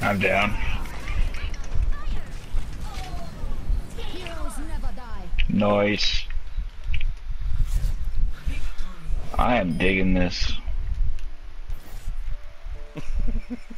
I'm down. Nice. I am digging this.